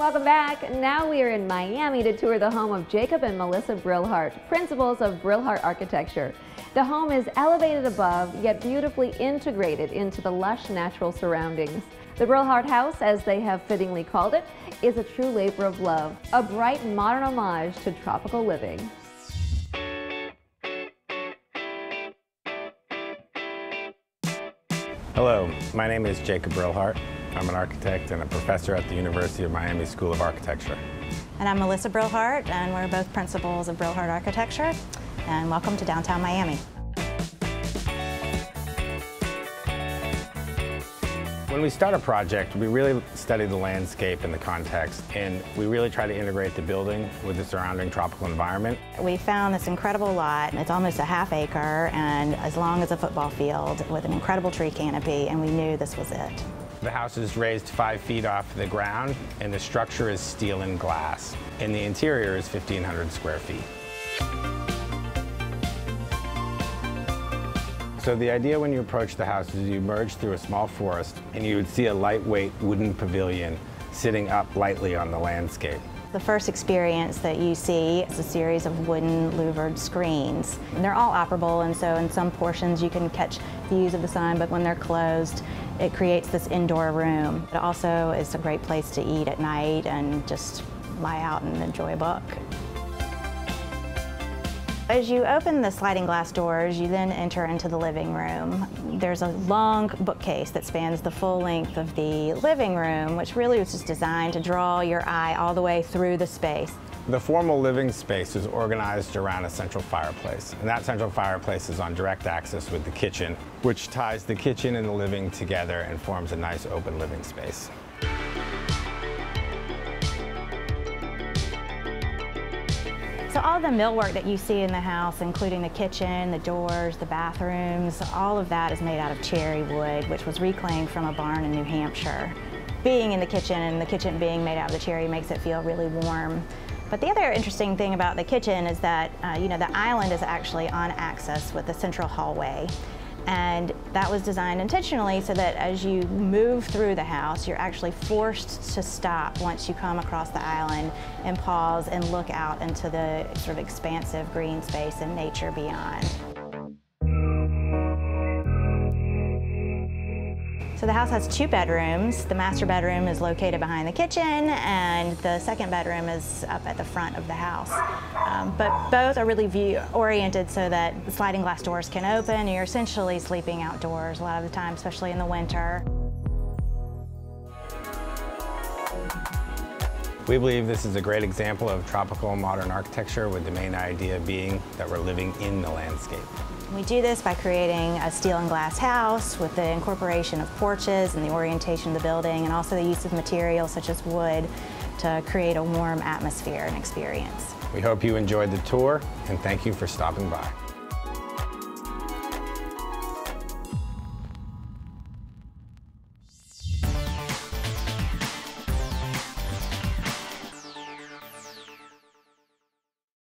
Welcome back. Now we are in Miami to tour the home of Jacob and Melissa Brillhart, principals of Brillhart Architecture. The home is elevated above, yet beautifully integrated into the lush natural surroundings. The Brillhart House, as they have fittingly called it, is a true labor of love, a bright modern homage to tropical living. Hello, my name is Jacob Brillhart. I'm an architect and a professor at the University of Miami School of Architecture. And I'm Melissa Brillhart, and we're both principals of Brillhart Architecture. And welcome to downtown Miami. When we start a project, we really study the landscape and the context, and we really try to integrate the building with the surrounding tropical environment. We found this incredible lot. And it's almost a half acre and as long as a football field with an incredible tree canopy, and we knew this was it. The house is raised five feet off the ground, and the structure is steel and glass. And the interior is 1,500 square feet. So the idea when you approach the house is you emerge through a small forest and you would see a lightweight wooden pavilion sitting up lightly on the landscape. The first experience that you see is a series of wooden louvered screens. And they're all operable and so in some portions you can catch views of the sun but when they're closed it creates this indoor room. It also is a great place to eat at night and just lie out and enjoy a book. As you open the sliding glass doors, you then enter into the living room. There's a long bookcase that spans the full length of the living room, which really was just designed to draw your eye all the way through the space. The formal living space is organized around a central fireplace, and that central fireplace is on direct access with the kitchen, which ties the kitchen and the living together and forms a nice open living space. So all the millwork that you see in the house, including the kitchen, the doors, the bathrooms, all of that is made out of cherry wood, which was reclaimed from a barn in New Hampshire. Being in the kitchen and the kitchen being made out of the cherry makes it feel really warm. But the other interesting thing about the kitchen is that, uh, you know, the island is actually on access with the central hallway. And that was designed intentionally so that as you move through the house, you're actually forced to stop once you come across the island and pause and look out into the sort of expansive green space and nature beyond. So the house has two bedrooms. The master bedroom is located behind the kitchen and the second bedroom is up at the front of the house. Um, but both are really view oriented so that sliding glass doors can open you're essentially sleeping outdoors a lot of the time, especially in the winter. We believe this is a great example of tropical modern architecture with the main idea being that we're living in the landscape. We do this by creating a steel and glass house with the incorporation of porches and the orientation of the building and also the use of materials such as wood to create a warm atmosphere and experience. We hope you enjoyed the tour and thank you for stopping by.